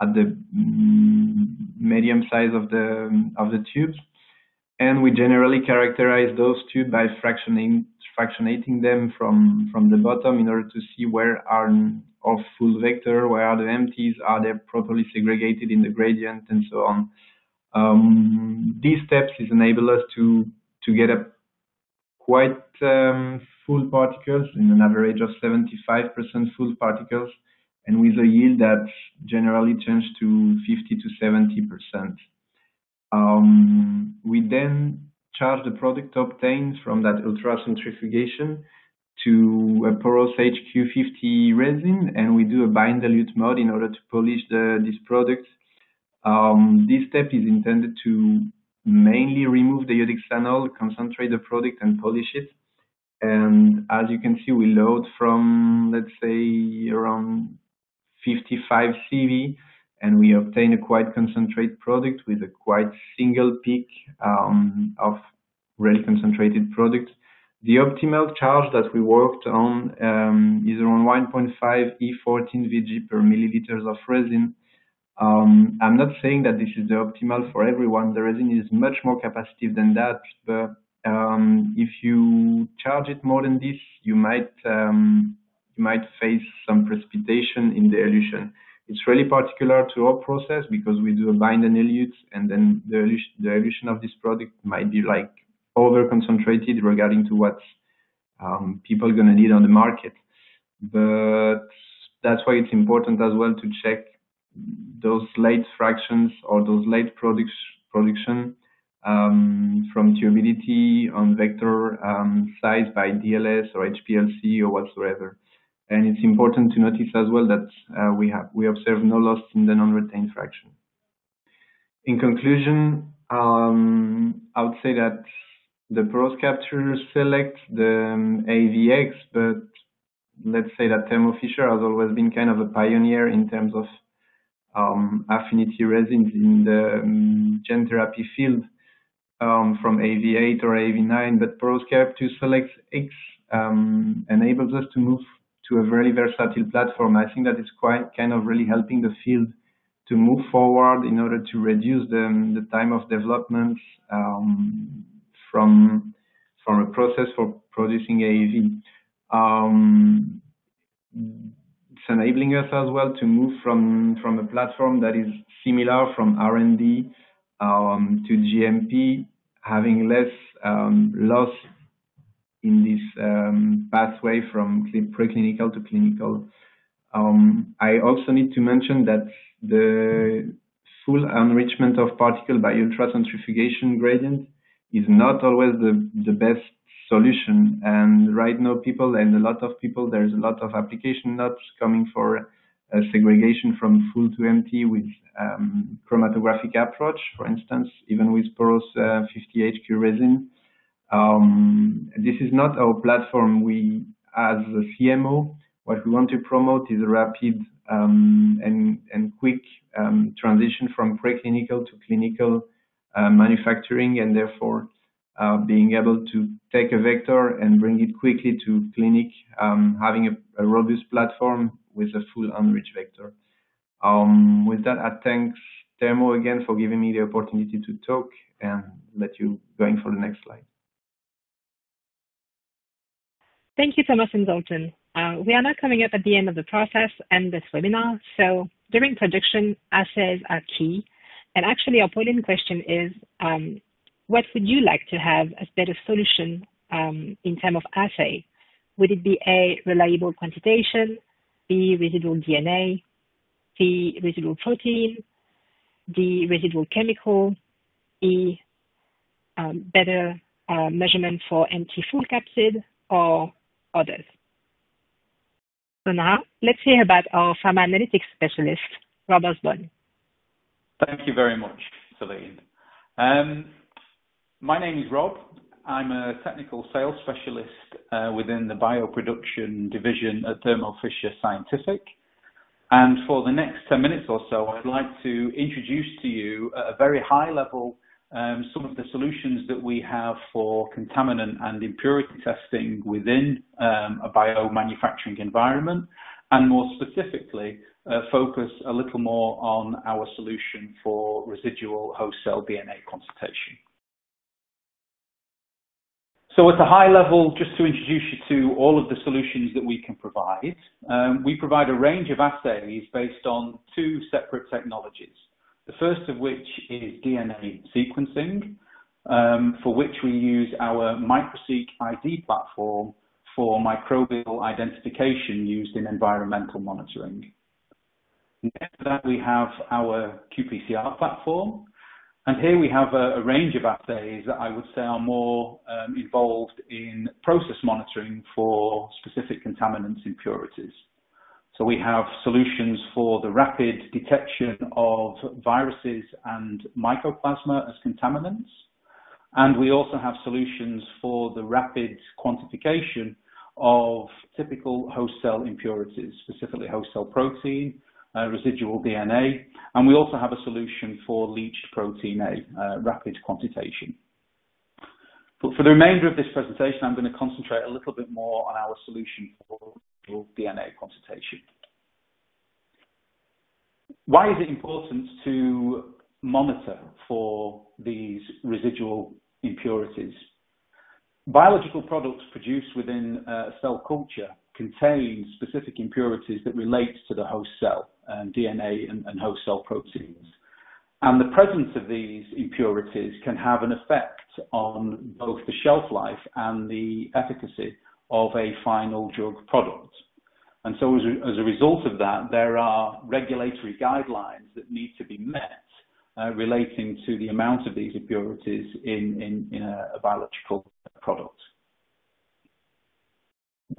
at the mm, medium size of the of the tubes, and we generally characterize those tubes by fractioning fractionating them from from the bottom in order to see where are of full vector, where are the empties, are they properly segregated in the gradient, and so on. Um, these steps is enable us to to get a quite um, full particles in an average of 75% full particles, and with a yield that generally changes to 50 to 70 percent. Um, we then charge the product obtained from that ultracentrifugation to a porous HQ50 resin, and we do a bind dilute mode in order to polish the, this product. Um, this step is intended to mainly remove the iodic xanol, concentrate the product, and polish it. And as you can see, we load from, let's say, around 55 CV, and we obtain a quite concentrated product with a quite single peak um, of really concentrated product. The optimal charge that we worked on um, is around 1.5 E14 Vg per milliliters of resin. Um, I'm not saying that this is the optimal for everyone. The resin is much more capacitive than that, but um, if you charge it more than this, you might um, you might face some precipitation in the elution. It's really particular to our process because we do a bind and elute, and then the elution, the elution of this product might be like over concentrated regarding to what um, people are going to need on the market. But that's why it's important as well to check those late fractions or those late product, production um, from turbidity on vector um, size by DLS or HPLC or whatsoever. And it's important to notice as well that uh, we have we observe no loss in the non-retained fraction. In conclusion, um, I would say that the porous capture selects the um, AVX, but let's say that Thermo Fisher has always been kind of a pioneer in terms of um, affinity resins in the um, gene therapy field um, from AV8 or AV9, but porous capture selects X um, enables us to move to a very versatile platform. I think that it's quite kind of really helping the field to move forward in order to reduce the, the time of development um, from from a process for producing AAV. Um, it's enabling us as well to move from from a platform that is similar from R&D um, to GMP, having less um, loss in this pathway from preclinical to clinical. I also need to mention that the full enrichment of particle by ultracentrifugation gradient is not always the, the best solution. And right now, people and a lot of people, there's a lot of application notes coming for a segregation from full to empty with um, chromatographic approach, for instance, even with porous uh, 50HQ resin. Um, this is not our platform. We, as a CMO, what we want to promote is a rapid um, and, and quick um, transition from preclinical to clinical uh, manufacturing and therefore uh, being able to take a vector and bring it quickly to clinic, um, having a, robust platform with a full unrich vector. Um, with that, I thank Thermo again for giving me the opportunity to talk and let you going for the next slide. Thank you, Thomas and Zoltan. Uh, we are now coming up at the end of the process and this webinar. So during production, assays are key. And actually, our polling question is, um, what would you like to have as better solution um, in terms of assay? Would it be A, reliable quantitation, B, residual DNA, C, residual protein, D, residual chemical, E, um, better uh, measurement for empty full capsid, or others? So now, let's hear about our pharma analytics specialist, Rob Osborne. Thank you very much, Celine. Um, my name is Rob. I'm a technical sales specialist uh, within the bioproduction division at Thermo Fisher Scientific. And for the next 10 minutes or so, I'd like to introduce to you at a very high level um, some of the solutions that we have for contaminant and impurity testing within um, a biomanufacturing environment, and more specifically, focus a little more on our solution for residual host cell DNA quantitation. So at a high level, just to introduce you to all of the solutions that we can provide, um, we provide a range of assays based on two separate technologies. The first of which is DNA sequencing, um, for which we use our MicroSeq ID platform for microbial identification used in environmental monitoring. Next to that, we have our qPCR platform, and here we have a, range of assays that I would say are more um, involved in process monitoring for specific contaminants and impurities. So we have solutions for the rapid detection of viruses and mycoplasma as contaminants. And we also have solutions for the rapid quantification of typical host cell impurities, specifically host cell protein, uh, residual DNA, and we also have a solution for leached protein A, uh, rapid quantitation. But for the remainder of this presentation, I'm going to concentrate a little bit more on our solution for DNA quantitation. Why is it important to monitor for these residual impurities? Biological products produced within a cell culture contain specific impurities that relate to the host cell, um, DNA and, and host cell proteins. And the presence of these impurities can have an effect on both the shelf life and the efficacy of a final drug product. And so as a, as a result of that, there are regulatory guidelines that need to be met uh, relating to the amount of these impurities in, in, in a, a biological product.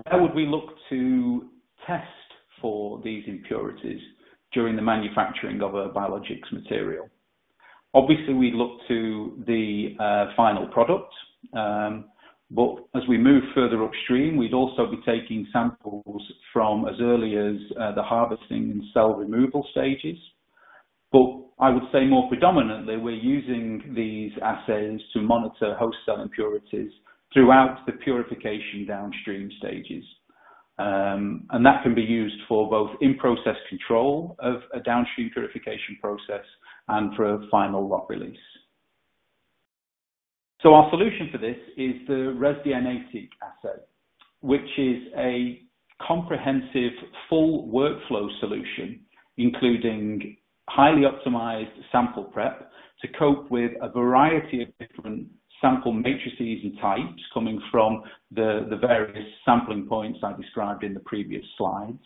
Where would we look to test for these impurities during the manufacturing of a biologics material? Obviously, we look to the uh, final product, um, but as we move further upstream, we'd also be taking samples from as early as uh, the harvesting and cell removal stages. But I would say more predominantly, we're using these assays to monitor host cell impurities throughout the purification downstream stages. Um, and that can be used for both in-process control of a downstream purification process and for a final lot release. So our solution for this is the ResDNA-seq assay, which is a comprehensive full workflow solution, including highly optimized sample prep to cope with a variety of different sample matrices and types coming from the, the various sampling points I described in the previous slides.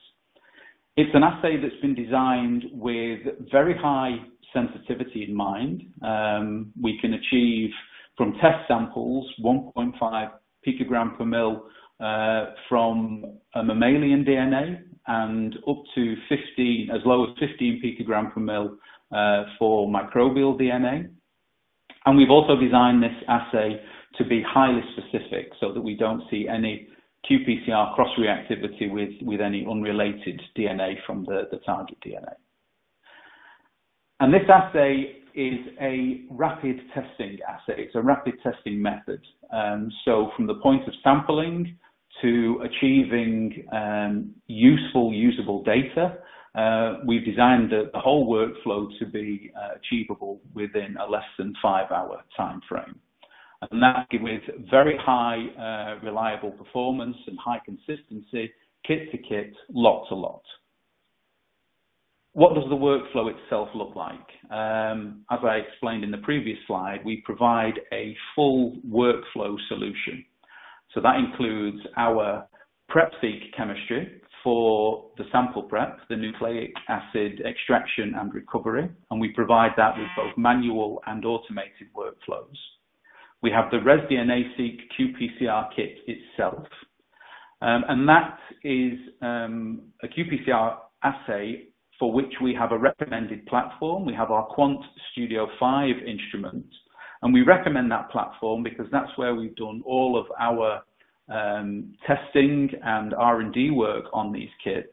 It's an assay that's been designed with very high sensitivity in mind. Um, we can achieve from test samples 1.5 picogram per mil uh, from a mammalian DNA and up to 15, as low as 15 picogram per mil uh, for microbial DNA. And we've also designed this assay to be highly specific so that we don't see any qPCR cross-reactivity with, with any unrelated DNA from the, the target DNA. And this assay is a rapid testing assay. It's a rapid testing method. Um, so from the point of sampling to achieving um, useful, usable data, uh, we've designed the, the, whole workflow to be uh, achievable within a less than five hour time frame. And that with very high uh, reliable performance and high consistency, kit to kit, lot to lot. What does the workflow itself look like? Um, as I explained in the previous slide, we provide a full workflow solution. So that includes our PrepSeq chemistry for the sample prep, the nucleic acid extraction and recovery, and we provide that with both manual and automated workflows. We have the ResDNA-seq qPCR kit itself, um, and that is um, a qPCR assay for which we have a recommended platform. We have our Quant Studio 5 instrument, and we recommend that platform because that's where we've done all of our um, testing and R&D work on these kits.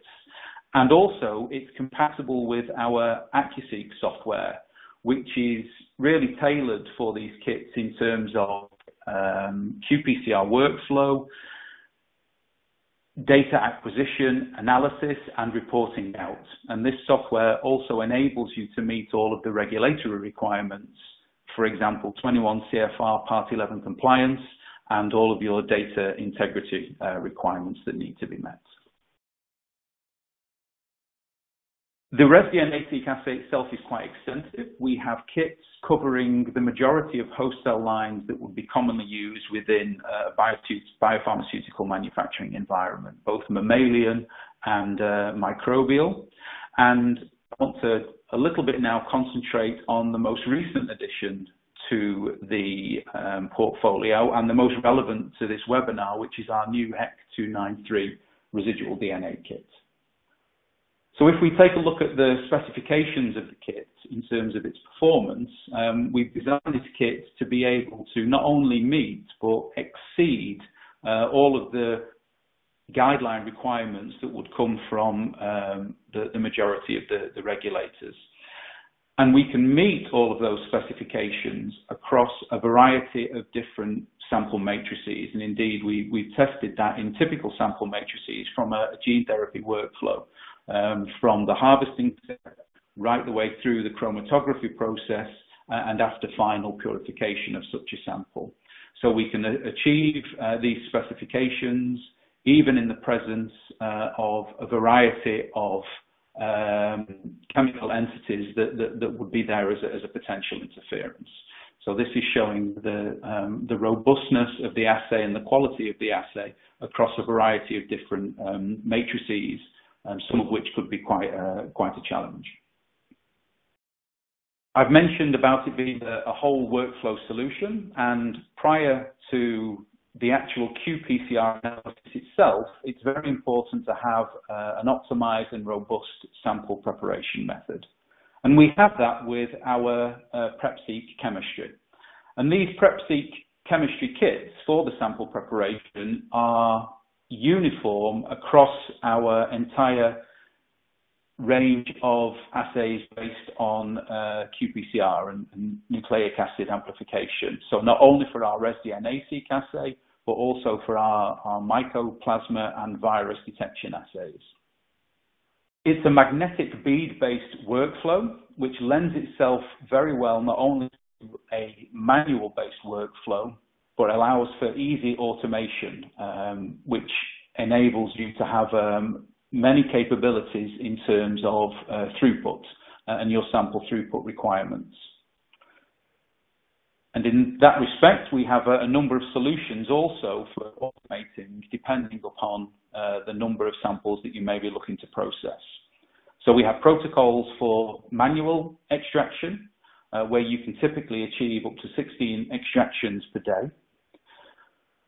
And also, it's compatible with our AccuSeq software, which is really tailored for these kits in terms of um, qPCR workflow, data acquisition, analysis, and reporting out. And this software also enables you to meet all of the regulatory requirements, for example, 21 CFR Part 11 compliance, and all of your data integrity uh, requirements that need to be met. The ResDNA-seq assay itself is quite extensive. We have kits covering the majority of host cell lines that would be commonly used within a biopharmaceutical manufacturing environment, both mammalian and uh, microbial. And I want to a little bit now concentrate on the most recent addition to the um, portfolio and the most relevant to this webinar, which is our new HEK293 residual DNA kit. So if we take a look at the specifications of the kit in terms of its performance, um, we've designed this kit to be able to not only meet but exceed uh, all of the guideline requirements that would come from um, the, the, majority of the, the regulators. And we can meet all of those specifications across a variety of different sample matrices. And indeed, we, we've tested that in typical sample matrices from a, a gene therapy workflow, um, from the harvesting right the way through the chromatography process uh, and after final purification of such a sample. So we can uh, achieve uh, these specifications even in the presence uh, of a variety of um, chemical entities that, that, that, would be there as a, as a, potential interference. So this is showing the, um, the robustness of the assay and the quality of the assay across a variety of different um, matrices, um, some of which could be quite, uh, quite a challenge. I've mentioned about it being a, a whole workflow solution, and prior to the actual qPCR analysis itself, it's very important to have uh, an optimized and robust sample preparation method. And we have that with our uh, PrepSeq chemistry. And these PrepSeq chemistry kits for the sample preparation are uniform across our entire range of assays based on uh, qPCR and, and, nucleic acid amplification. So not only for our ResDNA-seq assay, but also for our, our mycoplasma and virus detection assays. It's a magnetic bead-based workflow, which lends itself very well not only to a manual-based workflow, but allows for easy automation, um, which enables you to have um, many capabilities in terms of uh, throughput uh, and your sample throughput requirements. And in that respect, we have a, number of solutions also for automating depending upon uh, the number of samples that you may be looking to process. So we have protocols for manual extraction, uh, where you can typically achieve up to 16 extractions per day.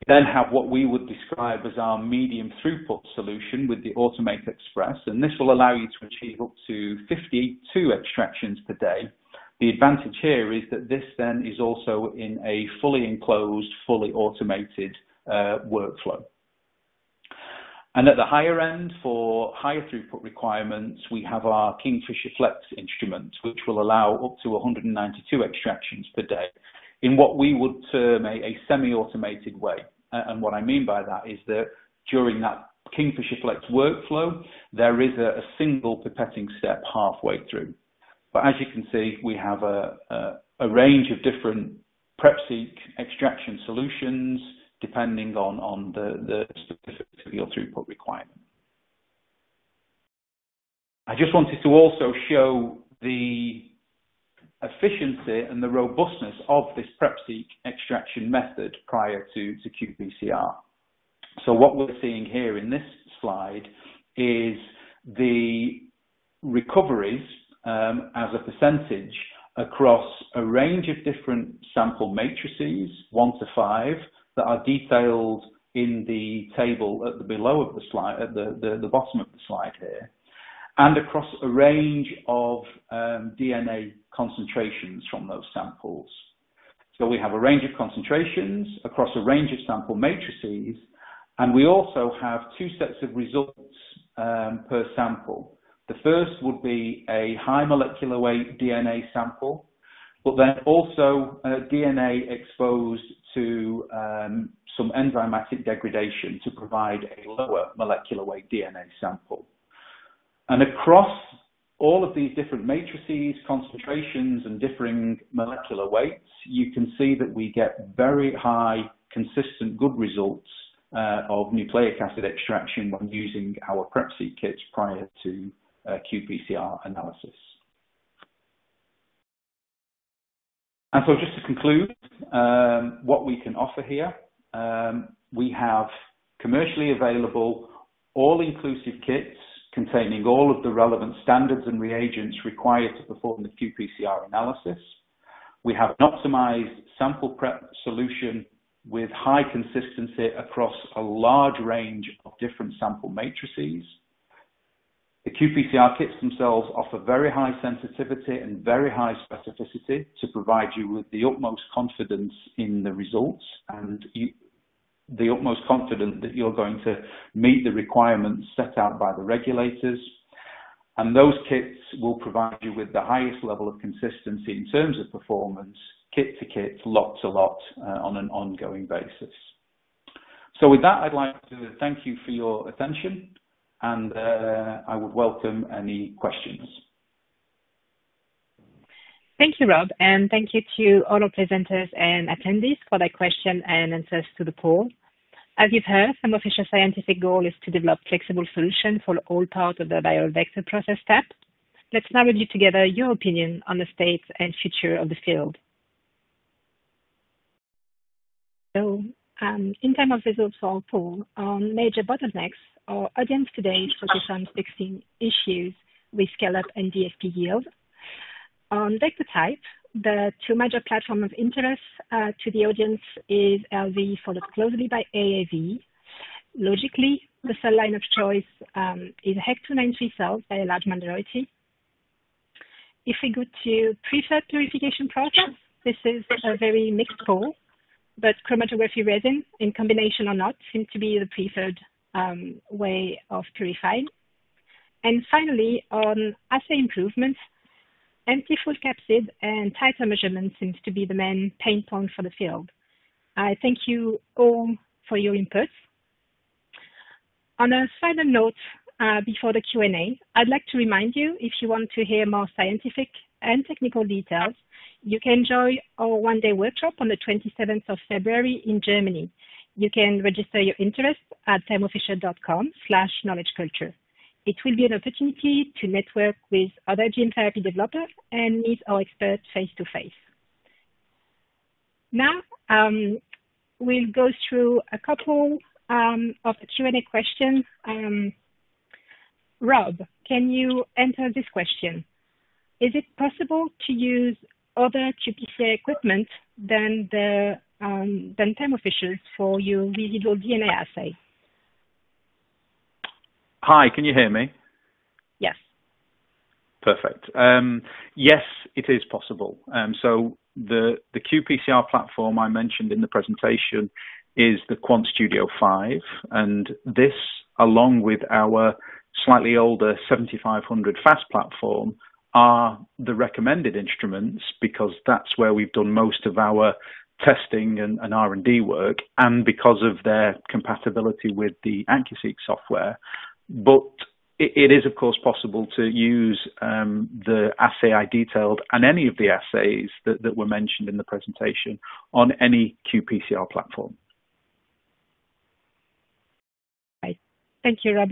We then have what we would describe as our medium throughput solution with the Automate Express, and this will allow you to achieve up to 52 extractions per day the advantage here is that this then is also in a fully enclosed, fully automated uh, workflow. And at the higher end, for higher throughput requirements, we have our Kingfisher Flex instrument, which will allow up to 192 extractions per day in what we would term a, a semi-automated way. And what I mean by that is that during that Kingfisher Flex workflow, there is a, a single pipetting step halfway through. But as you can see, we have a, a, a range of different PrepSeq extraction solutions depending on, on the, the specifics of your throughput requirement. I just wanted to also show the efficiency and the robustness of this PrepSeq extraction method prior to, to qPCR. So what we're seeing here in this slide is the recoveries um, as a percentage across a range of different sample matrices, one to five, that are detailed in the table at the below of the slide, at the, the, the bottom of the slide here, and across a range of um, DNA concentrations from those samples. So we have a range of concentrations across a range of sample matrices, and we also have two sets of results um, per sample. The first would be a high molecular weight DNA sample, but then also uh, DNA exposed to um, some enzymatic degradation to provide a lower molecular weight DNA sample. And across all of these different matrices, concentrations, and differing molecular weights, you can see that we get very high, consistent, good results uh, of nucleic acid extraction when using our PrepSeq kits prior to qPCR analysis. And so just to conclude, um, what we can offer here, um, we have commercially available all-inclusive kits containing all of the relevant standards and reagents required to perform the qPCR analysis. We have an optimized sample prep solution with high consistency across a large range of different sample matrices. The qPCR kits themselves offer very high sensitivity and very high specificity to provide you with the utmost confidence in the results and you, the utmost confidence that you're going to meet the requirements set out by the regulators. And those kits will provide you with the highest level of consistency in terms of performance, kit to kit, lot to lot, uh, on an ongoing basis. So with that, I'd like to thank you for your attention, and uh, I would welcome any questions. Thank you, Rob, and thank you to all our presenters and attendees for their question and answers to the poll. As you've heard, Thermo Fisher scientific goal is to develop flexible solutions for all parts of the viral vector process step. Let's now review together your opinion on the state and future of the field. So, um, in terms of results for our poll on major bottlenecks, our audience today is focused on 16 issues with scale-up and DSP yield, on vector type, the two major platforms of interest uh, to the audience is LV followed closely by AAV. Logically, the cell line of choice um, is HEK293 cells by a large majority. If we go to preferred purification process, this is a very mixed poll, but chromatography resin, in combination or not, seems to be the preferred um, way of purifying. And finally, on assay improvements, empty full capsid and titer measurement seems to be the main pain point for the field. I thank you all for your inputs. On a final note, uh, before the Q&A, I'd like to remind you, if you want to hear more scientific and technical details, you can join our one-day workshop on the 27th of February in Germany. You can register your interest at thermofisher.com slash knowledge culture. It will be an opportunity to network with other gene therapy developers and meet our experts face to face. Now, um, we'll go through a couple um, of Q&A questions. Um, Rob, can you answer this question? Is it possible to use other qPCR equipment than the um, Thermo Fisher's for your residual DNA assay? Hi, can you hear me? Yes. Perfect. Um, yes, it is possible. Um, so the the qPCR platform I mentioned in the presentation is the QuantStudio 5, and this, along with our slightly older 7500 FAST platform, are the recommended instruments because that's where we've done most of our testing and, and R&D work and because of their compatibility with the AccuSeek software. But it, it is, of course, possible to use um, the assay I detailed and any of the assays that, that were mentioned in the presentation on any qPCR platform. Right. Thank you, Rob.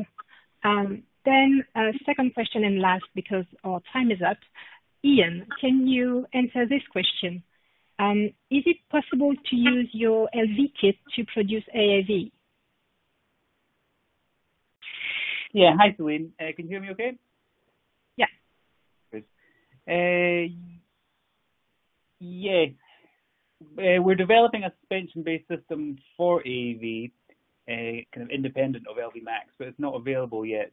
Um, then, uh, second question and last, because our time is up. Ian, can you answer this question? Um, is it possible to use your LV kit to produce AAV? Yeah. Hi, Celine. Uh, can you hear me okay? Yeah. Good. Uh, yes. Uh, we're developing a suspension-based system for AAV, uh, kind of independent of LV Max, but it's not available yet.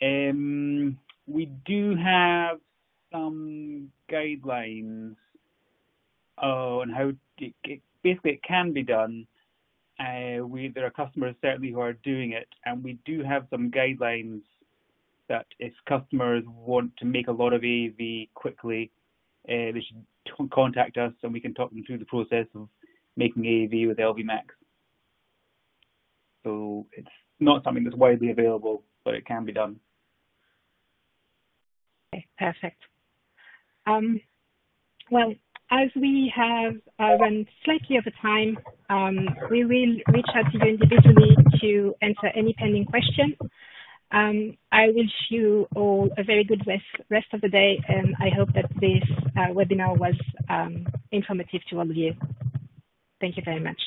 Um, we do have some guidelines on how it, it, basically it can be done. Uh, we there are customers certainly who are doing it, and we do have some guidelines that if customers want to make a lot of AV quickly, uh, they should t- contact us and we can talk them through the process of making AV with LV Max. So it's not something that's widely available, but it can be done. Okay, perfect. Um, well, as we have uh, run slightly over time, um, we will reach out to you individually to answer any pending questions. Um, I wish you all a very good rest, of the day, and I hope that this uh, webinar was um, informative to all of you. Thank you very much.